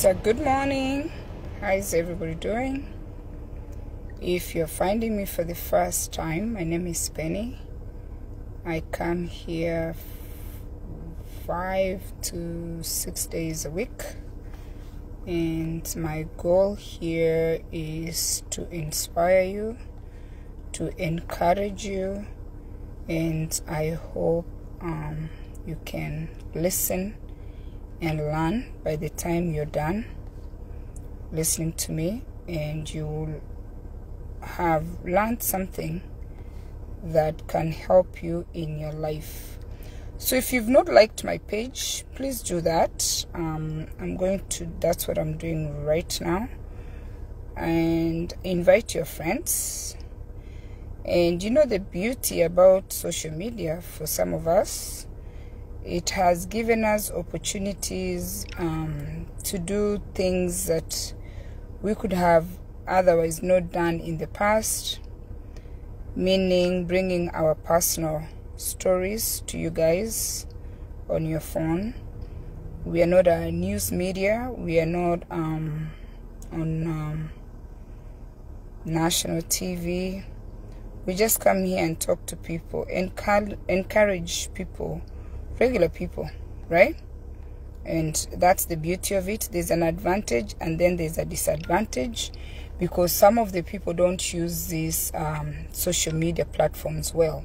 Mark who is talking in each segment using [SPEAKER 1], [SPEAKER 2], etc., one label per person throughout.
[SPEAKER 1] It's a good morning. How is everybody doing? If you're finding me for the first time, my name is Penny. I come here five to six days a week, and my goal here is to inspire you, to encourage you, and I hope um, you can listen and learn by the time you're done listening to me, and you will have learned something that can help you in your life. So if you've not liked my page, please do that. Um, I'm going to, that's what I'm doing right now. And invite your friends. And you know the beauty about social media for some of us, it has given us opportunities um, to do things that we could have otherwise not done in the past, meaning bringing our personal stories to you guys on your phone. We are not a news media, we are not um, on um, national TV. We just come here and talk to people, encourage, encourage people, regular people, right? And that's the beauty of it. There's an advantage and then there's a disadvantage because some of the people don't use these um, social media platforms well.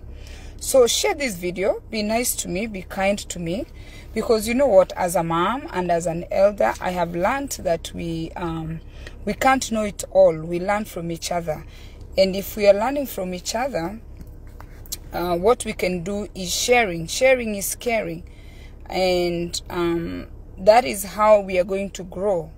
[SPEAKER 1] So share this video, be nice to me, be kind to me, because you know what, as a mom and as an elder, I have learned that we um, we can't know it all. We learn from each other, and if we are learning from each other, uh, what we can do is sharing. Sharing is caring, and um, that is how we are going to grow.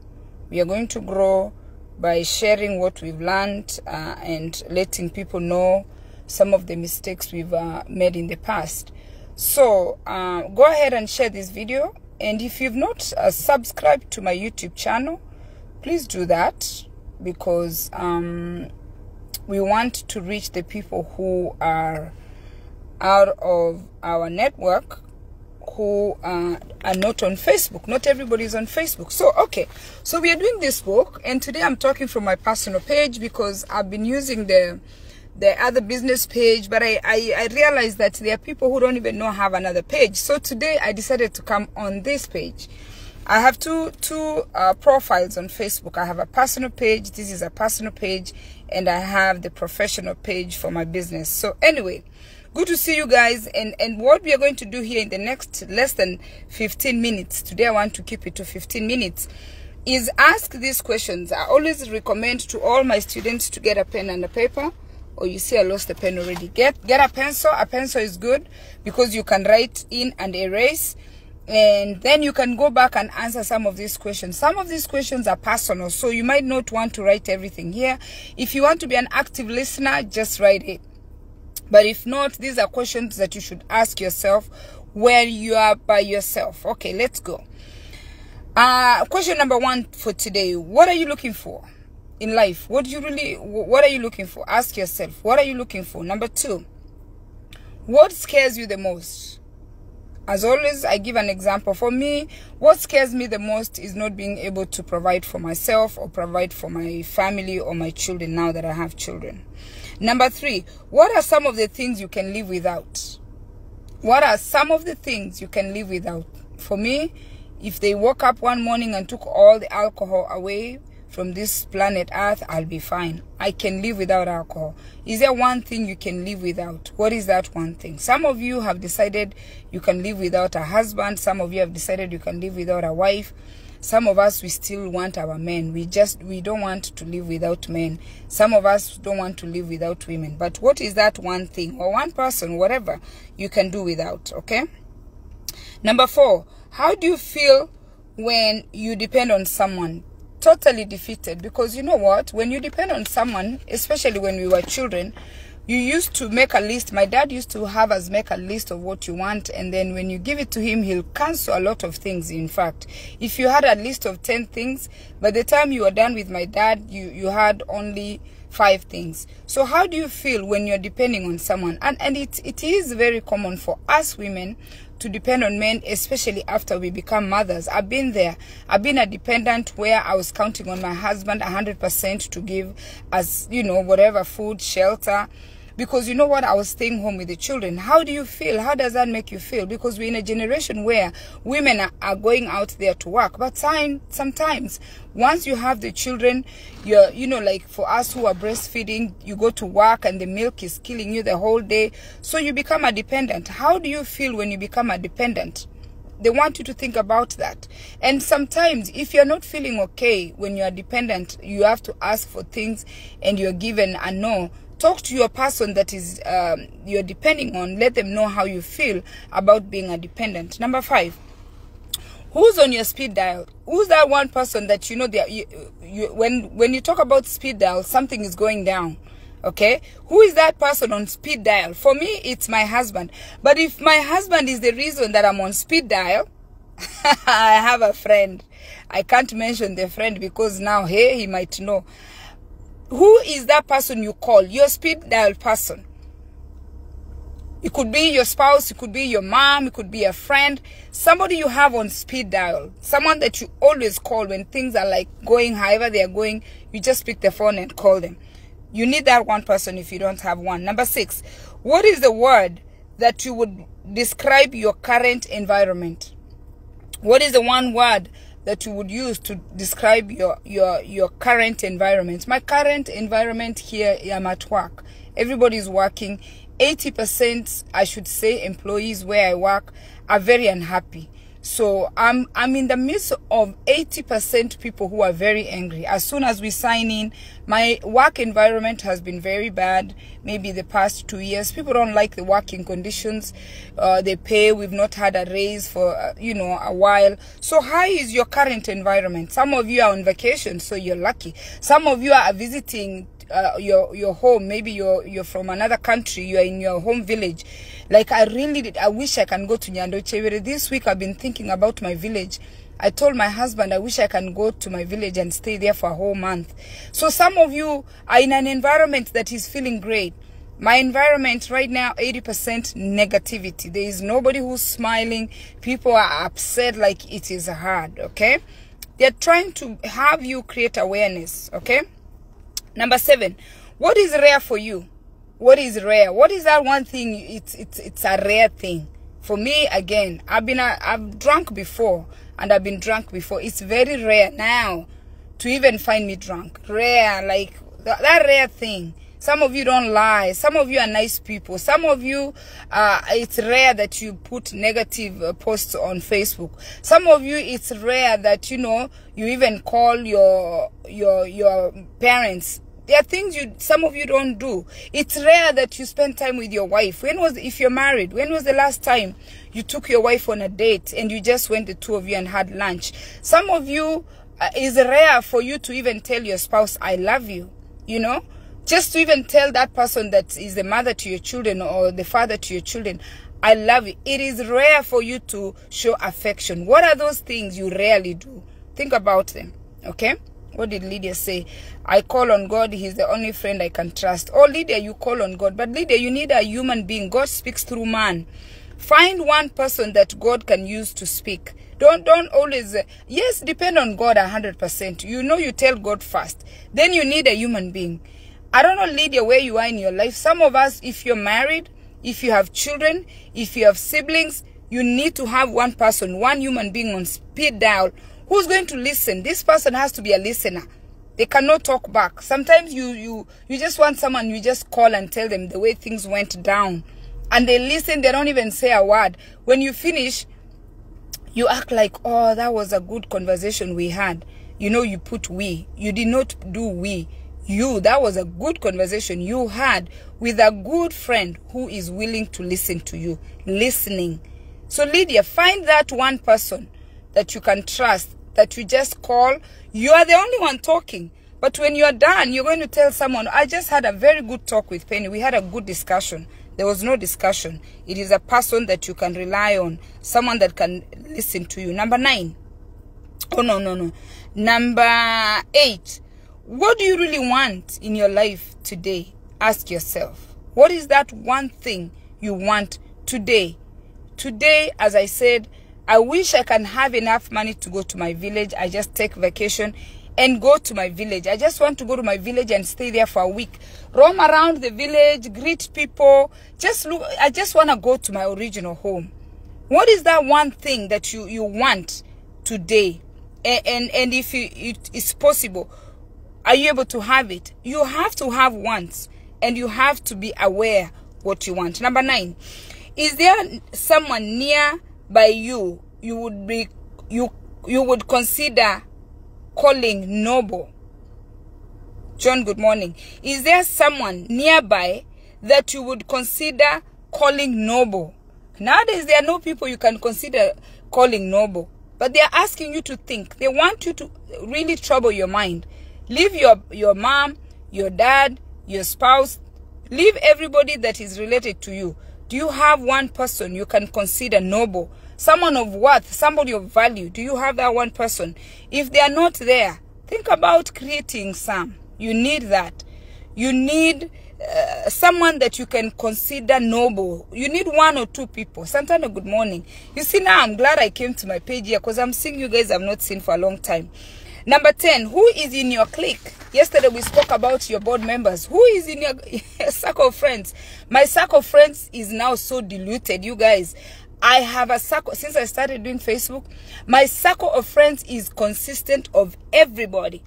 [SPEAKER 1] We are going to grow by sharing what we've learned uh, and letting people know some of the mistakes we've uh, made in the past. So uh, go ahead and share this video. And if you've not uh, subscribed to my YouTube channel, please do that because um, we want to reach the people who are out of our network who uh, are not on Facebook. Not everybody is on Facebook. So, okay. So we are doing this book, and today I'm talking from my personal page because I've been using the the other business page, but I, I, I realized that there are people who don't even know have another page. So today I decided to come on this page. I have two two uh, profiles on Facebook. I have a personal page. This is a personal page, and I have the professional page for my business. So anyway, good to see you guys. And and what we are going to do here in the next less than 15 minutes. Today I want to keep it to 15 minutes. Is ask these questions. I always recommend to all my students to get a pen and a paper or you see I lost the pen already. Get get a pencil. A pencil is good because you can write in and erase. And then you can go back and answer some of these questions. Some of these questions are personal, so you might not want to write everything here. If you want to be an active listener, just write it. But if not, these are questions that you should ask yourself when you are by yourself. Okay, let's go. Uh, question number one for today. What are you looking for? in life what do you really what are you looking for ask yourself what are you looking for number two what scares you the most as always i give an example. For me what scares me the most is not being able to provide for myself or provide for my family or my children now that i have children. Number three what are some of the things you can live without? What are some of the things you can live without? For me if they woke up one morning and took all the alcohol away from this planet Earth, I'll be fine. I can live without alcohol. Is there one thing you can live without? What is that one thing? Some of you have decided you can live without a husband. Some of you have decided you can live without a wife. Some of us, we still want our men. We just, we don't want to live without men. Some of us don't want to live without women. But what is that one thing or one person, whatever you can do without? Okay. Number four, how do you feel when you depend on someone? Totally defeated because you know what? When you depend on someone especially when we were children you used to make a list. My dad used to have us make a list of what you want and then when you give it to him he'll cancel a lot of things in fact. If you had a list of 10 things by the time you were done with my dad you you had only five things. So how do you feel when you're depending on someone? And and it it is very common for us women to depend on men, especially after we become mothers. I've been there. I've been a dependent where I was counting on my husband 100% to give us, you know, whatever food, shelter, because you know what? I was staying home with the children. How do you feel? How does that make you feel? Because we're in a generation where women are, are going out there to work. But time sometimes once you have the children you're you know like for us who are breastfeeding you go to work and the milk is killing you the whole day. So you become a dependent. How do you feel when you become a dependent? They want you to think about that. And sometimes, if you're not feeling okay when you're dependent, you have to ask for things and you're given a no talk to your person that is um, you're depending on let them know how you feel about being a dependent. Number five who's on your speed dial? Who's that one person that you know that you, you, when when you talk about speed dial something is going down okay? Who is that person on speed dial? For me it's my husband. But if my husband is the reason that i'm on speed dial i have a friend. I can't mention the friend because now hey he might know who is that person you call? Your speed dial person. It could be your spouse, it could be your mom, it could be a friend, somebody you have on speed dial, someone that you always call when things are like going however they are going, you just pick the phone and call them. You need that one person if you don't have one. Number six, what is the word that you would describe your current environment? What is the one word that you would use to describe your your your current environment. My current environment here i'm at work. Everybody's working. 80% i should say employees where i work are very unhappy so I'm I'm in the midst of 80% people who are very angry. As soon as we sign in, my work environment has been very bad. Maybe the past two years, people don't like the working conditions. Uh, they pay. We've not had a raise for uh, you know a while. So how is your current environment? Some of you are on vacation, so you're lucky. Some of you are visiting uh, your your home maybe you're you're from another country you're in your home village like i really did i wish i can go to Nyandochewere this week i've been thinking about my village I told my husband I wish I can go to my village and stay there for a whole month. So some of you are in an environment that is feeling great. My environment right now, 80% negativity. There is nobody who's smiling. People are upset like it is hard, okay? They're trying to have you create awareness, okay? Number seven, what is rare for you? What is rare? What is that one thing? It's it's it's a rare thing. For me, again, I've been a, I've drunk before and I've been drunk before. It's very rare now to even find me drunk. Rare, like that, that rare thing. Some of you don't lie. Some of you are nice people. Some of you, uh, it's rare that you put negative uh, posts on Facebook. Some of you, it's rare that, you know, you even call your, your, your parents there are things you some of you don't do. It's rare that you spend time with your wife. When was if you're married, when was the last time you took your wife on a date and you just went the two of you and had lunch? Some of you uh, is rare for you to even tell your spouse I love you, you know? Just to even tell that person that is the mother to your children or the father to your children, I love you. It is rare for you to show affection. What are those things you rarely do? Think about them, okay? What did Lydia say? I call on God. He's the only friend I can trust. Oh, Lydia, you call on God. But Lydia, you need a human being. God speaks through man. Find one person that God can use to speak. Don't don't always yes, depend on God a hundred percent. You know you tell God first. Then you need a human being. I don't know, Lydia, where you are in your life. Some of us, if you're married, if you have children, if you have siblings, you need to have one person, one human being on speed dial Who's going to listen? This person has to be a listener. They cannot talk back. Sometimes you you you just want someone you just call and tell them the way things went down. And they listen, they don't even say a word. When you finish, you act like, oh, that was a good conversation we had. You know, you put we. You did not do we. You, that was a good conversation you had with a good friend who is willing to listen to you. Listening. So, Lydia, find that one person that you can trust that you just call. You are the only one talking. But when you're done, you're going to tell someone, I just had a very good talk with Penny. We had a good discussion. There was no discussion. It is a person that you can rely on, someone that can listen to you. Number nine. Oh, no, no, no. Number eight. What do you really want in your life today? Ask yourself. What is that one thing you want today? today, as I said, I wish I can have enough money to go to my village. I just take vacation and go to my village. I just want to go to my village and stay there for a week. Roam around the village, greet people. Just look, I just want to go to my original home. What is that one thing that you, you want today? And, and, and if it is possible, are you able to have it? You have to have wants and you have to be aware what you want. Number nine, is there someone near by you you would be you you would consider calling noble. John good morning. Is there someone nearby that you would consider calling noble? Nowadays there are no people you can consider calling noble but they are asking you to think. They want you to really trouble your mind. Leave your your mom your dad your spouse leave everybody that is related to you. Do you have one person you can consider noble? Someone of worth, somebody of value. Do you have that one person? If they are not there, think about creating some. You need that. You need uh, someone that you can consider noble. You need one or two people. Santana, good morning. You see, now I'm glad I came to my page here because I'm seeing you guys I've not seen for a long time. Number 10, who is in your clique? Yesterday we spoke about your board members. Who is in your circle of friends? My circle of friends is now so diluted, you guys. I have a circle, since I started doing Facebook, my circle of friends is consistent of everybody.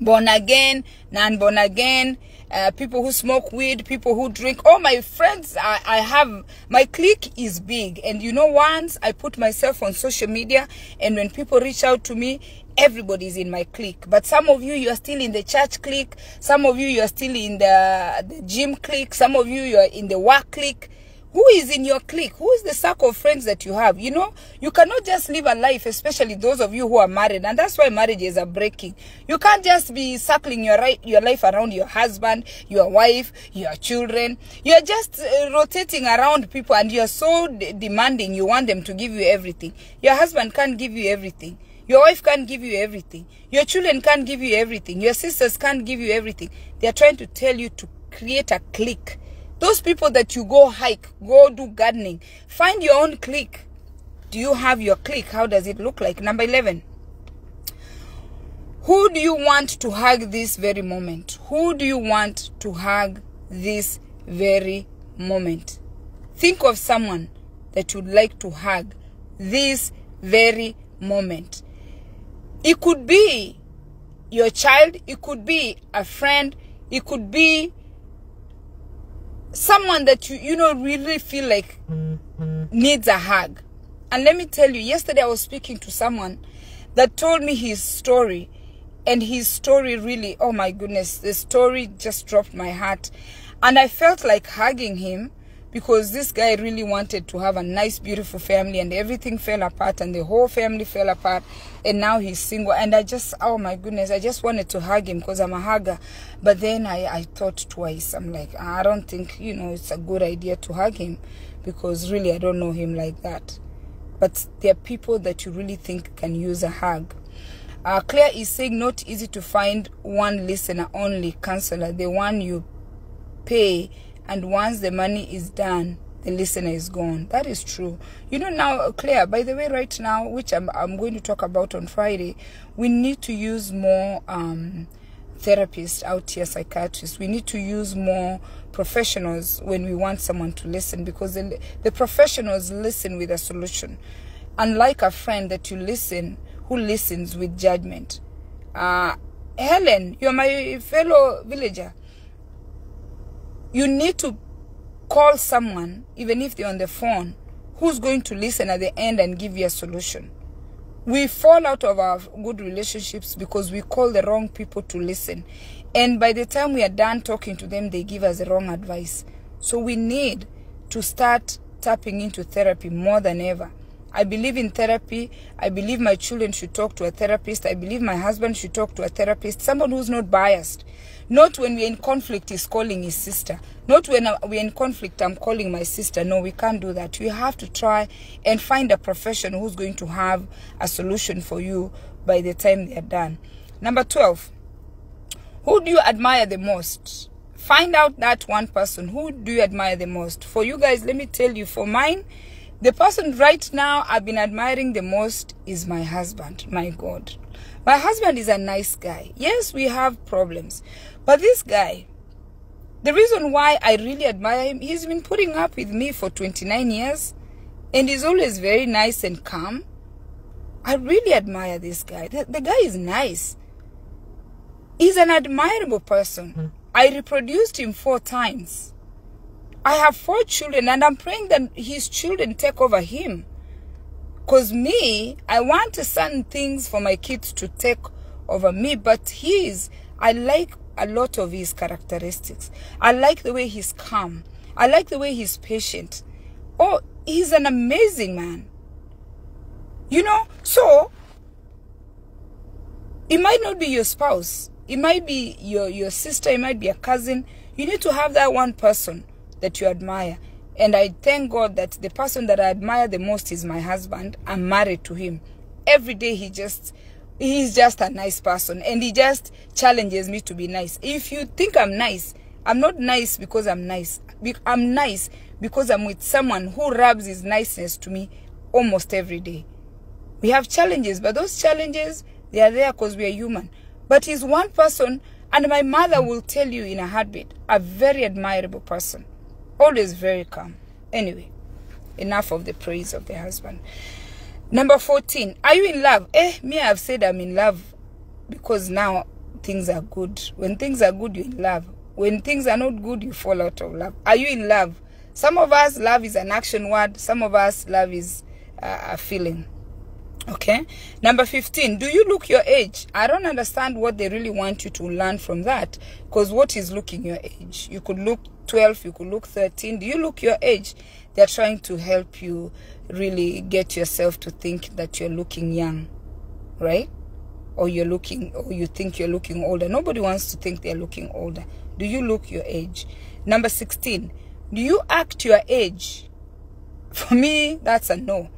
[SPEAKER 1] Born again, non-born again, uh, people who smoke weed, people who drink. All my friends, I, I have, my clique is big. And you know, once I put myself on social media and when people reach out to me, everybody's in my clique. But some of you, you are still in the church clique. Some of you, you are still in the, the gym clique. Some of you, you are in the work clique. Who is in your clique? Who is the circle of friends that you have? You know, you cannot just live a life, especially those of you who are married. And that's why marriages are breaking. You can't just be circling your, right, your life around your husband, your wife, your children. You're just uh, rotating around people and you're so demanding. You want them to give you everything. Your husband can't give you everything. Your wife can't give you everything. Your children can't give you everything. Your sisters can't give you everything. They are trying to tell you to create a clique those people that you go hike, go do gardening, find your own clique. Do you have your clique? How does it look like? Number 11. Who do you want to hug this very moment? Who do you want to hug this very moment? Think of someone that you'd like to hug this very moment. It could be your child, it could be a friend, it could be someone that you you know really feel like needs a hug. And let me tell you yesterday i was speaking to someone that told me his story and his story really oh my goodness the story just dropped my heart. And i felt like hugging him because this guy really wanted to have a nice beautiful family and everything fell apart and the whole family fell apart. And now he's single. And i just oh my goodness i just wanted to hug him because i'm a hugger. But then i i thought twice. I'm like i don't think you know it's a good idea to hug him because really i don't know him like that. But there are people that you really think can use a hug. Uh, Claire is saying not easy to find one listener only counselor, the one you pay and once the money is done the listener is gone. That is true. You know now Claire by the way right now which i'm, I'm going to talk about on friday we need to use more um, therapists out here psychiatrists. We need to use more professionals when we want someone to listen because the, the professionals listen with a solution. Unlike a friend that you listen who listens with judgment. Uh, helen you're my fellow villager you need to call someone, even if they're on the phone, who's going to listen at the end and give you a solution. We fall out of our good relationships because we call the wrong people to listen. And by the time we are done talking to them, they give us the wrong advice. So we need to start tapping into therapy more than ever. I believe in therapy. I believe my children should talk to a therapist. I believe my husband should talk to a therapist, someone who's not biased. Not when we're in conflict, he's calling his sister. Not when we're in conflict, I'm calling my sister. No, we can't do that. We have to try and find a profession who's going to have a solution for you by the time they're done. Number 12. Who do you admire the most? Find out that one person. Who do you admire the most? For you guys, let me tell you, for mine, The person right now I've been admiring the most is my husband. My God. My husband is a nice guy. Yes, we have problems. But this guy, the reason why I really admire him, he's been putting up with me for 29 years and he's always very nice and calm. I really admire this guy. The, the guy is nice. He's an admirable person. Mm. I reproduced him four times. I have four children and I'm praying that his children take over him. Because me, I want certain things for my kids to take over me, but his, I like a lot of his characteristics. I like the way he's calm. I like the way he's patient. Oh, he's an amazing man. You know, so it might not be your spouse. It might be your, your sister. It might be a cousin. You need to have that one person that you admire. And I thank God that the person that I admire the most is my husband. I'm married to him. Every day he just he's just a nice person and he just challenges me to be nice. If you think I'm nice, I'm not nice because I'm nice. I'm nice because I'm with someone who rubs his niceness to me almost every day. We have challenges, but those challenges, they are there because we are human. But he's one person, and my mother will tell you in a heartbeat, a very admirable person. Always very calm. Anyway, enough of the praise of the husband. Number 14, are you in love? Eh, me, I've said I'm in love because now things are good. When things are good, you're in love. When things are not good, you fall out of love. Are you in love? Some of us, love is an action word. Some of us, love is uh, a feeling. Okay. Number 15, do you look your age? I don't understand what they really want you to learn from that. Because what is looking your age? You could look 12, you could look 13. Do you look your age? They're trying to help you really get yourself to think that you're looking young. Right? Or you're looking, or you think you're looking older. Nobody wants to think they're looking older. Do you look your age? Number 16, do you act your age? For me, that's a no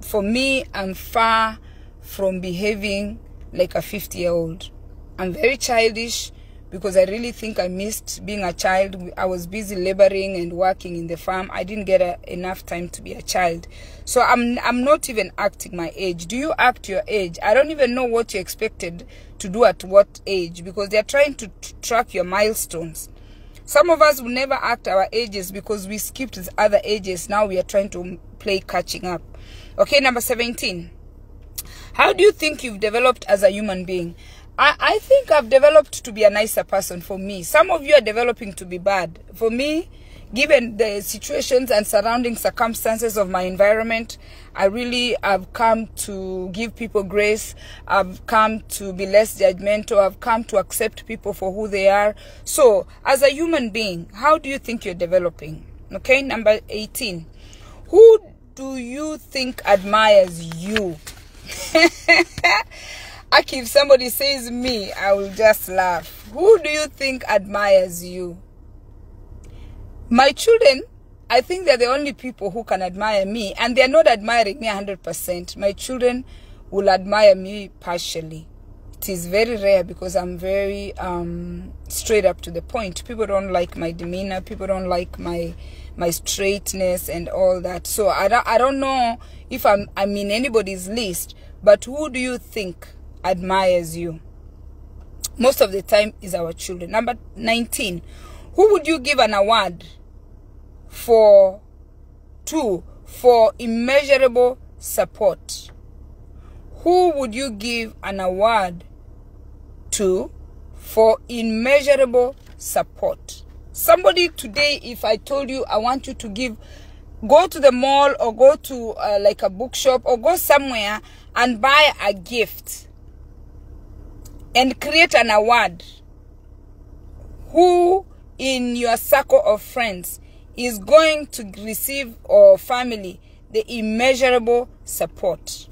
[SPEAKER 1] for me, I'm far from behaving like a 50 year old. I'm very childish because I really think I missed being a child. I was busy laboring and working in the farm. I didn't get a, enough time to be a child. So I'm I'm not even acting my age. Do you act your age? I don't even know what you expected to do at what age because they're trying to track your milestones. Some of us will never act our ages because we skipped other ages. Now we are trying to play catching up. Okay, number 17. How do you think you've developed as a human being? I, I think I've developed to be a nicer person for me. Some of you are developing to be bad. For me, given the situations and surrounding circumstances of my environment, I really have come to give people grace. I've come to be less judgmental. I've come to accept people for who they are. So, as a human being, how do you think you're developing? Okay, number 18. Who do you think admires you? Aki, if somebody says me, I will just laugh. Who do you think admires you? My children, I think they're the only people who can admire me, and they're not admiring me 100%. My children will admire me partially. It is very rare because I'm very um, straight up to the point. People don't like my demeanor. People don't like my my straightness and all that. So I don't, I don't know if I'm, I'm in anybody's list, but who do you think admires you? Most of the time is our children. Number 19. Who would you give an award for two for immeasurable support? Who would you give an award to for immeasurable support? Somebody today, if I told you I want you to give, go to the mall or go to uh, like a bookshop or go somewhere and buy a gift and create an award. Who in your circle of friends is going to receive or family the immeasurable support?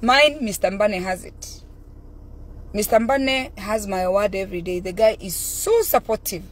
[SPEAKER 1] Mine, Mr. Mbane has it. Mr. Mbane has my award every day. The guy is so supportive.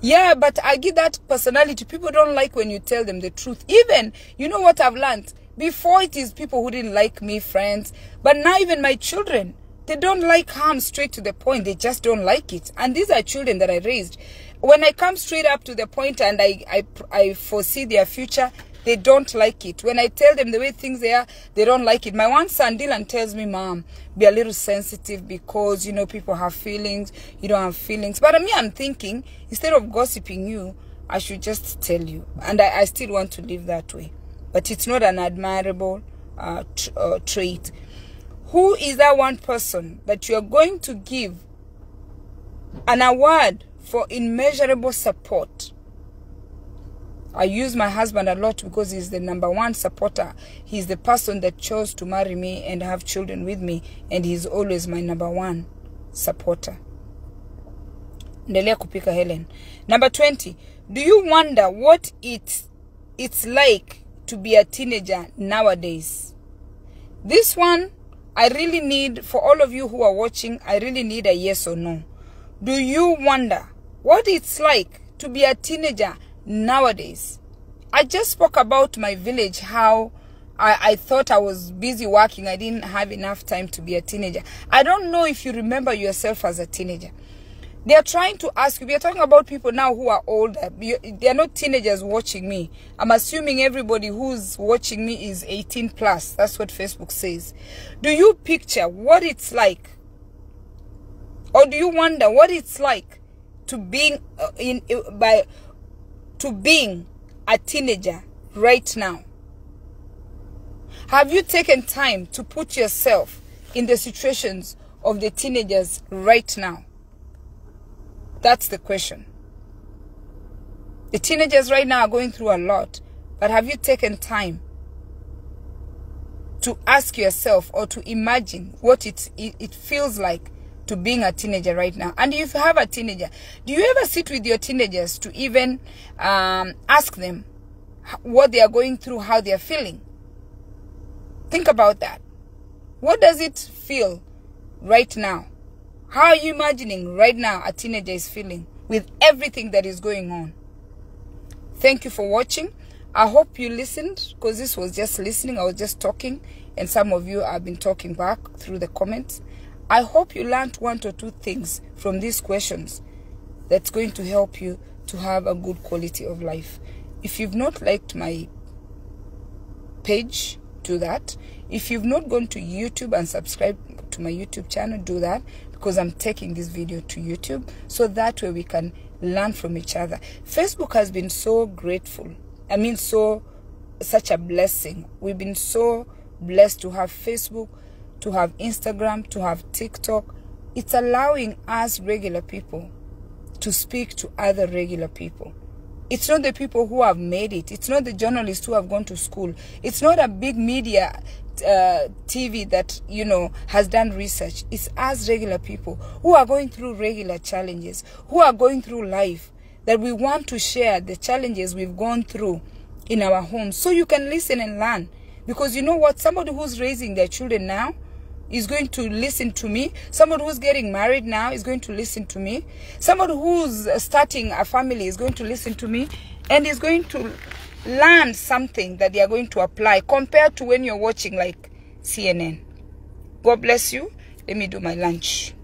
[SPEAKER 1] Yeah, but I get that personality. People don't like when you tell them the truth. Even, you know what I've learned? Before it is people who didn't like me, friends. But now even my children, they don't like harm straight to the point. They just don't like it. And these are children that I raised. When I come straight up to the point and I, I, I foresee their future, they don't like it. When I tell them the way things are, they don't like it. My one son, Dylan, tells me, Mom, be a little sensitive because, you know, people have feelings. You don't have feelings. But me, I'm thinking, instead of gossiping you, I should just tell you. And I, I still want to live that way. But it's not an admirable uh, uh, trait. Who is that one person that you are going to give an award for immeasurable support? I use my husband a lot because he's the number one supporter. He's the person that chose to marry me and have children with me, and he's always my number one supporter. Endelea kupika Helen. Number 20. Do you wonder what it it's like to be a teenager nowadays? This one I really need for all of you who are watching, I really need a yes or no. Do you wonder what it's like to be a teenager nowadays? I just spoke about my village, how I, I thought I was busy working. I didn't have enough time to be a teenager. I don't know if you remember yourself as a teenager. They are trying to ask you. We are talking about people now who are older. They are not teenagers watching me. I'm assuming everybody who's watching me is 18 plus. That's what Facebook says. Do you picture what it's like? Or do you wonder what it's like to being uh, in uh, by to being a teenager right now? Have you taken time to put yourself in the situations of the teenagers right now? That's the question. The teenagers right now are going through a lot, but have you taken time to ask yourself or to imagine what it, it, it feels like to being a teenager right now? And if you have a teenager, do you ever sit with your teenagers to even um, ask them what they are going through, how they are feeling? Think about that. What does it feel right now? How are you imagining right now a teenager is feeling with everything that is going on? Thank you for watching. I hope you listened because this was just listening. I was just talking, and some of you have been talking back through the comments. I hope you learned one or two things from these questions that's going to help you to have a good quality of life. If you've not liked my page, do that. If you've not gone to YouTube and subscribed to my YouTube channel, do that because I'm taking this video to YouTube so that way we can learn from each other. Facebook has been so grateful. I mean, so such a blessing. We've been so blessed to have Facebook, to have Instagram, to have TikTok. It's allowing us regular people to speak to other regular people. It's not the people who have made it. It's not the journalists who have gone to school. It's not a big media uh, TV that, you know, has done research. It's us regular people who are going through regular challenges, who are going through life, that we want to share the challenges we've gone through in our homes so you can listen and learn. Because you know what? Somebody who's raising their children now is going to listen to me. Someone who's getting married now is going to listen to me. Someone who's starting a family is going to listen to me and is going to learn something that they are going to apply compared to when you're watching like CNN. God bless you. Let me do my lunch.